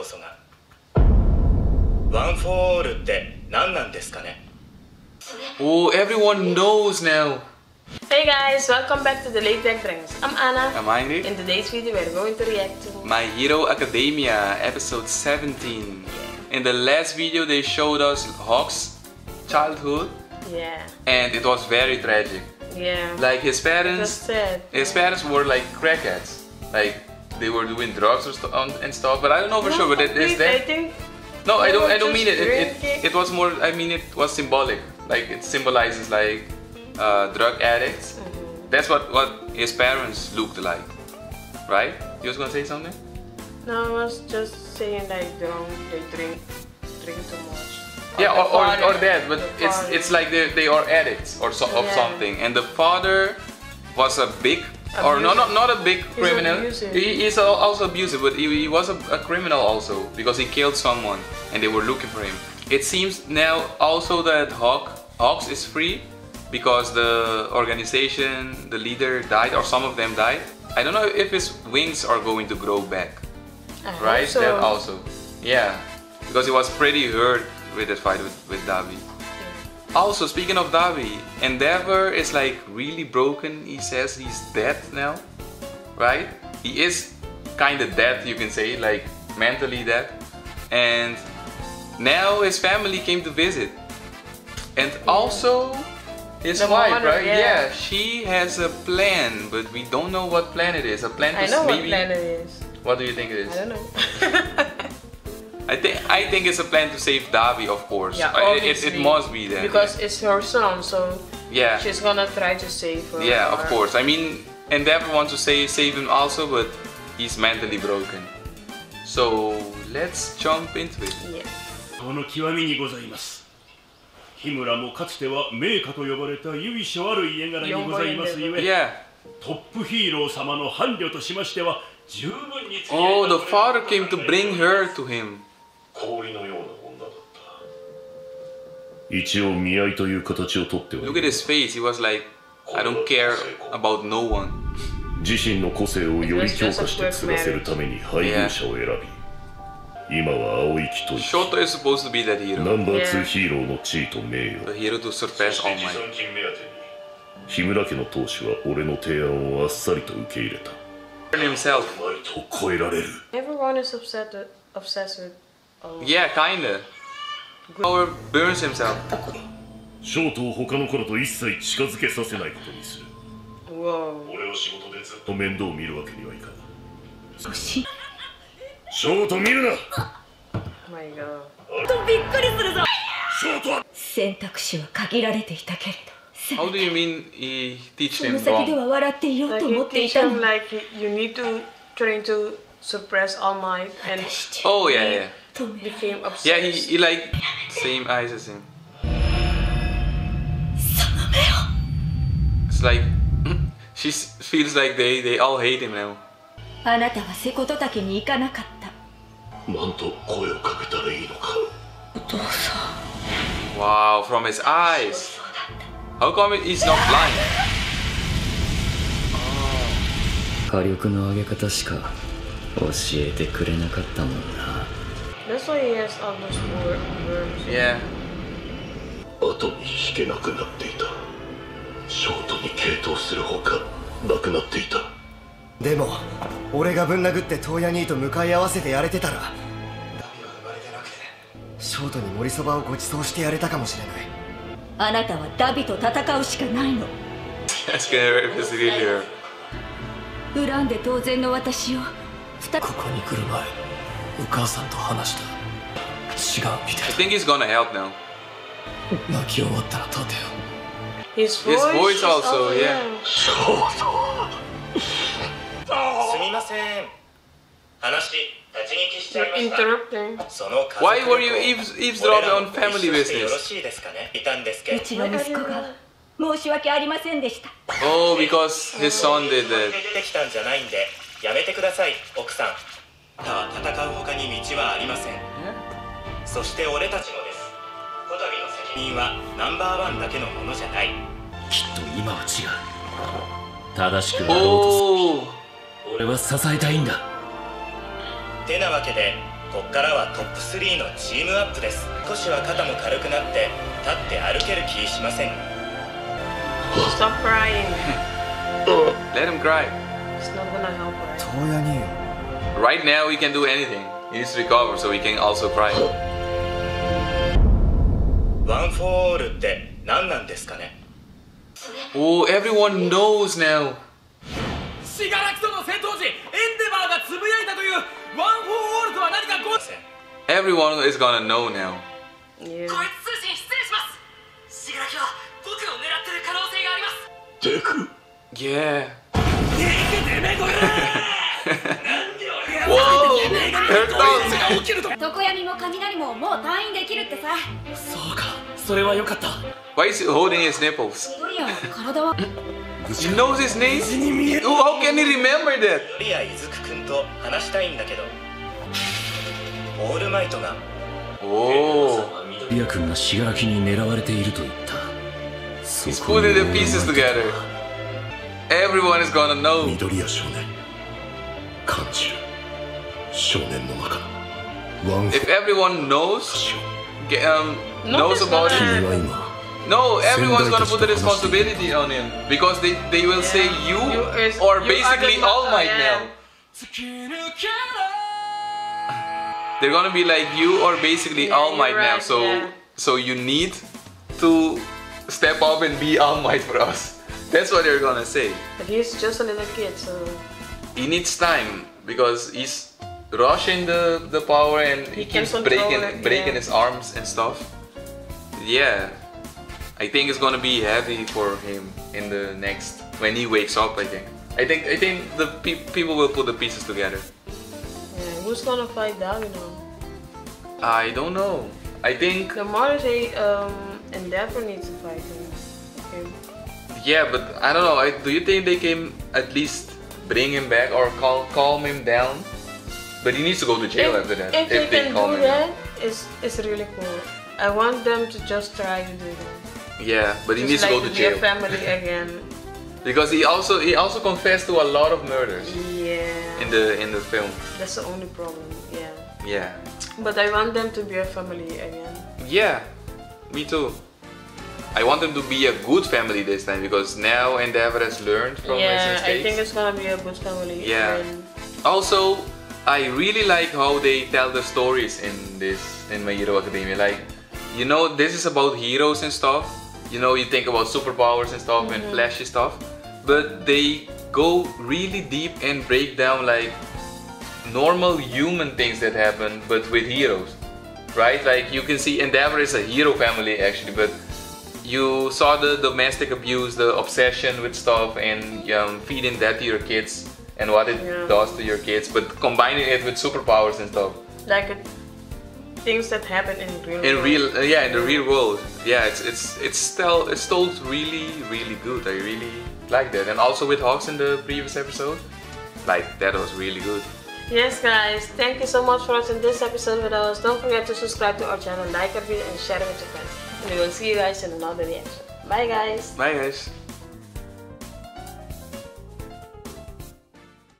要素がワン・フォー・オールって何なんですかね Oh, everyone knows now. Hey guys, welcome back to the Late Back Drinks. I'm Anna. I'm Heinrich. In today's video we're going to react to My Hero Academia, episode 17. In the last video they showed us Hawk's childhood Yeah. and it was very tragic. Yeah. Like his Just parents, sad. his parents were like crackheads. Like they were doing drugs or st- um, and stuff, but I don't know for sure. But it is I that? think No, I don't. I don't mean it. It, it. it was more. I mean it was symbolic. Like it symbolizes like uh, drug addicts. Mm-hmm. That's what what his parents looked like, right? You was gonna say something? no, I was just saying like drunk, they drink drink too much. Yeah, or, or, or that, but the it's father. it's like they they are addicts or so, of Yeah. something, and the father was a big or no, not not a big criminal. abusive. He, he's al- also abusive, but he, he was a, a criminal also because he killed someone, and they were looking for him. It seems now also that Hawk Hawks is free because the organization, the leader died, or some of them died. I don't know if his wings are going to grow back I right? So. That also. Yeah, because he was pretty hurt with the fight with, with Dabi. Also, speaking of Dabi, Endeavor is like really broken. He says he's dead now, right? He is kind of dead, you can say, like mentally dead. And now his family came to visit. And also his The wife, mother, right? yeah. she has a plan, but we don't know what plan it is. A plan to I know what plan it is. What do you think it is? I don't know. I think I think it's a plan to save Dabi, of course. Yeah. Uh, it, it, must be then. Because yeah. it's her son, so yeah, she's gonna try to save her. Yeah, or... of course. I mean, Endeavor wants to save save him also, but he's mentally broken. So let's jump into it. Yeah. この極みにございます。日村もかつては名家と呼ばれた由緒ある家柄にございますゆえ、yeah. the father came to bring her to him. 氷のような女だった一応見合いという形をとっており Look at his face, he was like I don't care about no one 自身の個性をより強化して継がせるために配偶者を選び、yeah. 今は青生きと言ってショートはナンバー2ヒーローの地位と名誉ヒーローとサーペースオンマイ日村家の当主は俺の提案をあっさりと受け入れた。お前と超えられる。Everyone is obsessed with, obsessed with Um, Yeah, kinda. Power burns himself. ショートを他の頃と一切近づけさせないことにする.俺は仕事でずっと面倒を見るわけにはいかんそしショート見るな Oh my god. びっくりするぞショートは選択肢は限られていたけれどせ How do you mean he teach そ him の先で wrong? は笑っていようと思っていたのに like you need to train to suppress all might and 私 Oh yeah, yeah. 止め became obsessed. Yeah, he, he like same eyes as him. その目を It's like she s- feels like they they all hate him now. あなたは瀬古岳に行かなかったなんと声をかけたらいいのかお父さ Wow, from his eyes. How come he's not blind? 火力の上げ方しか教えてくれなかったもんな That's why he has all those wor- worms. Yeah. 後に引けなくなっていたショートに傾倒するほかなくなっていたでも俺がぶん殴ってトーヤ兄と向かい合わせてやれてたらダビは生まれてなくてショートに盛りそばをご馳走してやれたかもしれないあなたはダビと戦うしかないの.恨んで当然の私を二ここに来る前お母さんと話した違うみた I think he's gonna help now. い泣き終わったら立てよ His His voice, voice is also, yeah. すみません話立ち聞きしちゃいました interrupting. その Why were you eaves- eavesdropping on family 俺らもご一緒してよろ business? しいですかねいたんですけどうちの息子が申し訳ありませんでした Oh, because his son did that. で出てきたんじゃないんでやめてください奥さんたは戦う他に道はありません。そして俺たちもです。こたびの責任はナンバーワンだけのものじゃない。きっと今は違う。正しくあろうと Oh, す俺は支えたいんだ。てなわけでこっからはトップ3のチームアップです。少しは肩も軽くなって立って歩ける気しません。Stop crying. Let him cry. It's not gonna help, 兄 Right now he can do anything. He needs to recover, so he can also cry. ワン・フォー・オールって何なんですかね Oh, everyone knows now. シガラクとの戦闘時エンデバーがつぶやいたというワン・フォー・オールとは何かご Everyone is gonna know now. Yeah. こいつ通信失礼しますシガラキは僕を狙ってる可能性があります デク Yeah. てめえこれ Whoa! Her thoughts. 常闇も雷ももう退院できるってさそうかそれはよかった Why is he holding his nipples? 緑谷体は He knows his name? Oh, how can he remember that? リア・イズク君と話したいんだけどオールマイトが Oh. リア君が死柄木に狙われていると言った。He's そこに putting the pieces together. Everyone is gonna know. 緑谷少年感じる If everyone knows, um, knows about it, no, everyone's gonna put the responsibility on him because they, they will yeah. say you, you is, or you basically All Might now. They're gonna be like you or basically yeah, All Might right, now. So yeah. so you need to step up and be All Might for us. That's what they're gonna say. But he's just a little kid, so he needs time because he's rushing the, the power and he, He keeps breaking it, breaking yeah. his arms and stuff. Yeah. I think it's gonna be heavy for him in the next when he wakes up. I think. I think I think the pe- people will put the pieces together. yeah. Who's gonna fight Dabi now? I don't know. I think The mother say um Endeavor needs to fight him. him. yeah, but I don't know. I, do you think they can at least bring him back or cal- calm him down? But he needs to go to jail if, after that. if they can calm do him that, it's it's really cool. I want them to just try to do that. Yeah, but he needs Just to go to a jail family again. because he also he also confessed to a lot of murders Yeah. in the in the film. That's the only problem. Yeah. Yeah, But I want them to be a family again. yeah, me too. I want them to be a good family this time because now Endeavor has learned from his mistakes. yeah, I think it's gonna be a good family. Yeah. Also, I really like how they tell the stories in this in My Hero Academia. Like, you know, this is about heroes and stuff. You know, you think about superpowers and stuff and flashy stuff, but they go really deep and break down like normal human things that happen, but with heroes, right? Like you can see Endeavor is a hero family actually, but you saw the domestic abuse, the obsession with stuff, and um, feeding that to your kids and what it Yeah. does to your kids, but combining it with superpowers and stuff like it, things that happen in real. in world. real, uh, yeah, in the real world. Yeah, it's it's it's still it's told really really good. I really like that, and also with Hawks in the previous episode, like that was really good. Yes, guys. Thank you so much for watching this episode with us. Don't forget to subscribe to our channel, like our video, and share it with your friends. And we will see you guys in another reaction. Bye, guys. Bye guys.